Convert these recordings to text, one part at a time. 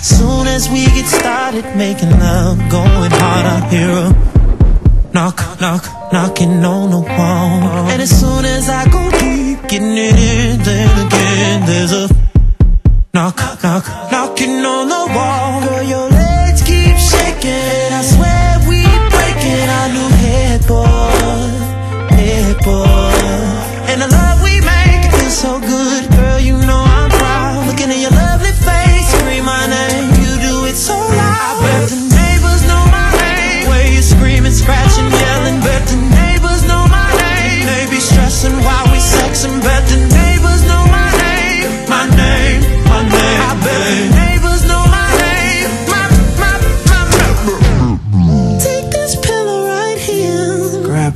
Soon as we get started making love, going hard, I hear a knock, knock, knocking on the wall. And as soon as I go deep, getting it in, then again, there's a knock, knock, knocking on the wall.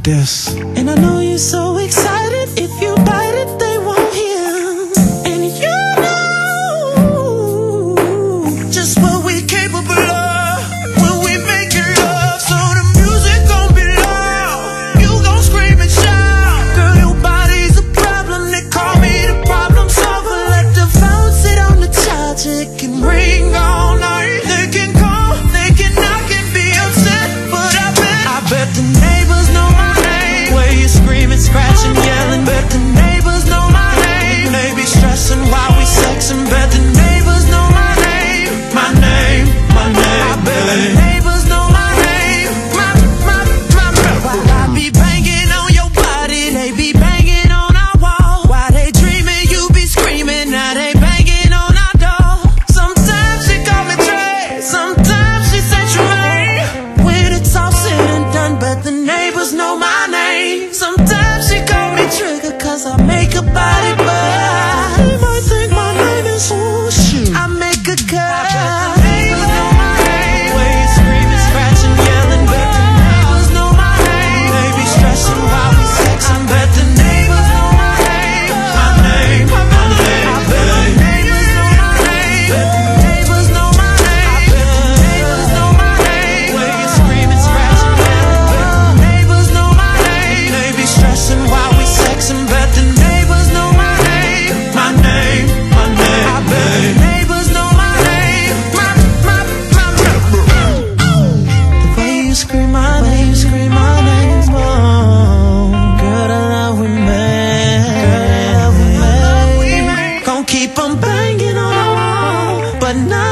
This. And I know you're so excited. If you bite it, they won't hear. And you know just what we're capable of when we make it love. So the music gon' be loud. You gon' scream and shout. Girl, your body's a problem. They call me the problem solver. Let the phone sit on the charge. It can ring all night. They can call, they can knock and be upset. But I bet, I bet the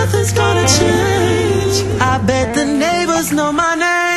nothing's gonna change. I bet the neighbors know my name.